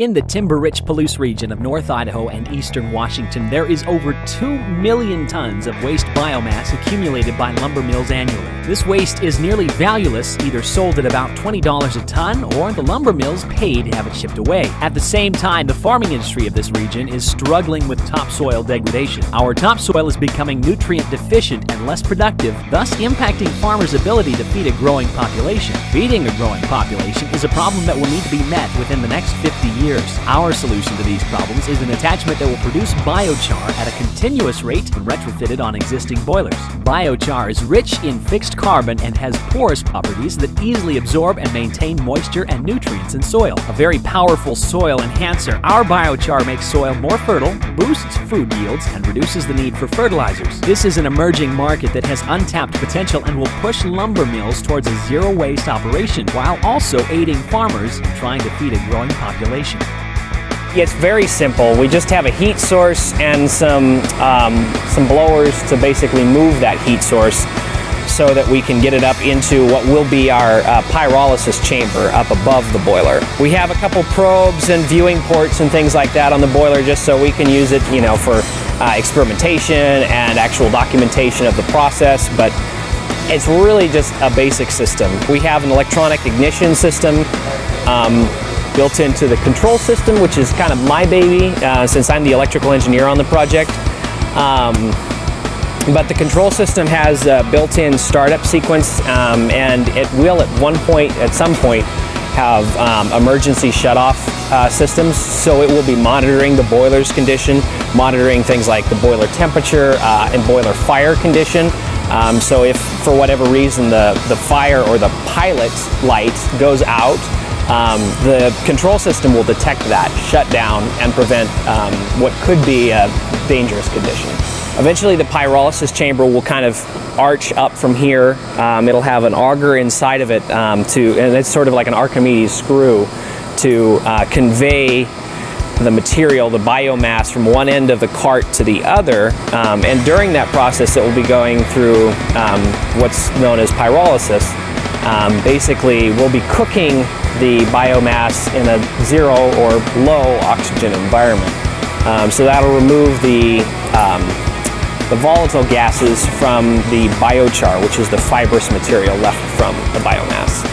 In the timber-rich Palouse region of North Idaho and eastern Washington, there is over 2 million tons of waste biomass accumulated by lumber mills annually. This waste is nearly valueless, either sold at about $20 a ton or the lumber mills pay to have it shipped away. At the same time, the farming industry of this region is struggling with topsoil degradation. Our topsoil is becoming nutrient deficient and less productive, thus impacting farmers' ability to feed a growing population. Feeding a growing population is a problem that will need to be met within the next 50 years years. Our solution to these problems is an attachment that will produce biochar at a continuous rate when retrofitted on existing boilers. Biochar is rich in fixed carbon and has porous properties that easily absorb and maintain moisture and nutrients in soil. A very powerful soil enhancer, our biochar makes soil more fertile, boosts food yields, and reduces the need for fertilizers. This is an emerging market that has untapped potential and will push lumber mills towards a zero waste operation while also aiding farmers in trying to feed a growing population. It's very simple. We just have a heat source and some, um, some blowers to basically move that heat source so that we can get it up into what will be our uh, pyrolysis chamber up above the boiler. We have a couple probes and viewing ports and things like that on the boiler just so we can use it, you know, for uh, experimentation and actual documentation of the process, but it's really just a basic system. We have an electronic ignition system. Um, built into the control system, which is kind of my baby uh, since I'm the electrical engineer on the project. Um, but the control system has a built-in startup sequence um, and it will at one point, at some point, have um, emergency shut-off uh, systems. So it will be monitoring the boiler's condition, monitoring things like the boiler temperature uh, and boiler fire condition. Um, so if for whatever reason the, the fire or the pilot light goes out, um, the control system will detect that, shut down, and prevent um, what could be a dangerous condition. Eventually the pyrolysis chamber will kind of arch up from here. Um, it'll have an auger inside of it um, to, and it's sort of like an Archimedes screw to uh, convey the material, the biomass from one end of the cart to the other. Um, and during that process, it will be going through um, what's known as pyrolysis. Um, basically, we'll be cooking the biomass in a zero or low oxygen environment. Um, so that'll remove the, um, the volatile gases from the biochar, which is the fibrous material left from the biomass.